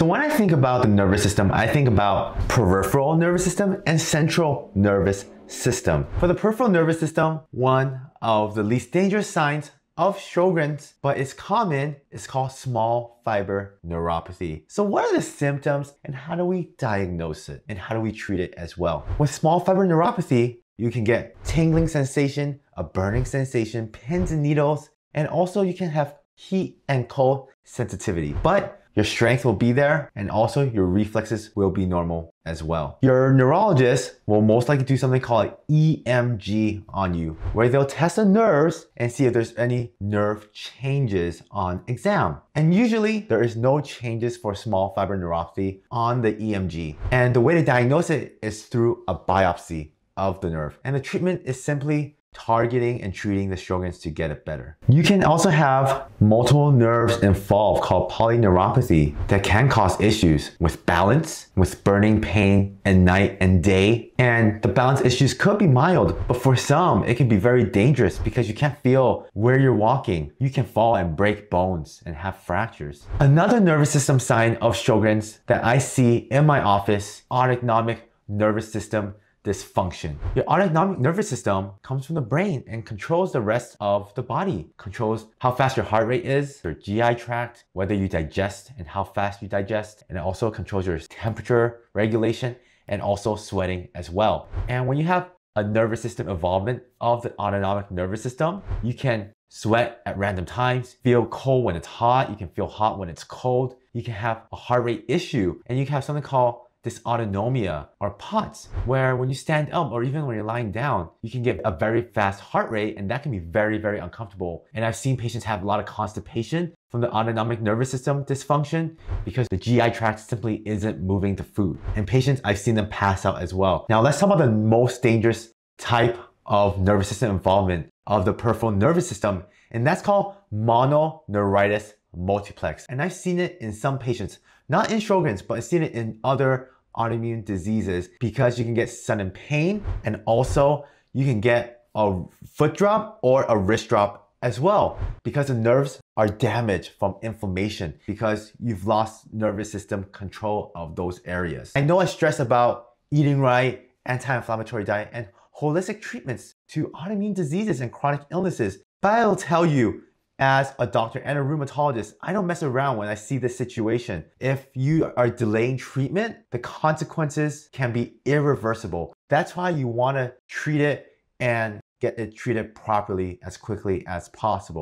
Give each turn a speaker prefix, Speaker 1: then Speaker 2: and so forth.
Speaker 1: So when I think about the nervous system, I think about peripheral nervous system and central nervous system. For the peripheral nervous system, one of the least dangerous signs of Sjogren's, but it's common, it's called small fiber neuropathy. So what are the symptoms and how do we diagnose it and how do we treat it as well? With small fiber neuropathy, you can get tingling sensation, a burning sensation, pins and needles, and also you can have heat and cold sensitivity. But your strength will be there and also your reflexes will be normal as well. Your neurologist will most likely do something called EMG on you, where they'll test the nerves and see if there's any nerve changes on exam. And usually there is no changes for small fiber neuropathy on the EMG. And the way to diagnose it is through a biopsy of the nerve. And the treatment is simply targeting and treating the Sjogren's to get it better. You can also have multiple nerves involved called polyneuropathy that can cause issues with balance, with burning pain at night and day. And the balance issues could be mild, but for some, it can be very dangerous because you can't feel where you're walking. You can fall and break bones and have fractures. Another nervous system sign of Sjogren's that I see in my office, autonomic nervous system dysfunction. Your autonomic nervous system comes from the brain and controls the rest of the body. Controls how fast your heart rate is, your GI tract, whether you digest and how fast you digest, and it also controls your temperature regulation and also sweating as well. And when you have a nervous system involvement of the autonomic nervous system, you can sweat at random times, feel cold when it's hot, you can feel hot when it's cold, you can have a heart rate issue, and you can have something called dysautonomia or POTS, where when you stand up or even when you're lying down, you can get a very fast heart rate and that can be very, very uncomfortable. And I've seen patients have a lot of constipation from the autonomic nervous system dysfunction because the GI tract simply isn't moving the food. And patients, I've seen them pass out as well. Now let's talk about the most dangerous type of nervous system involvement of the peripheral nervous system, and that's called mononeuritis multiplex. And I've seen it in some patients, not in Sjogren's, but seen it in other autoimmune diseases because you can get sudden pain and also you can get a foot drop or a wrist drop as well because the nerves are damaged from inflammation because you've lost nervous system control of those areas. I know I stress about eating right, anti-inflammatory diet, and holistic treatments to autoimmune diseases and chronic illnesses, but I'll tell you, as a doctor and a rheumatologist, I don't mess around when I see this situation. If you are delaying treatment, the consequences can be irreversible. That's why you want to treat it and get it treated properly as quickly as possible.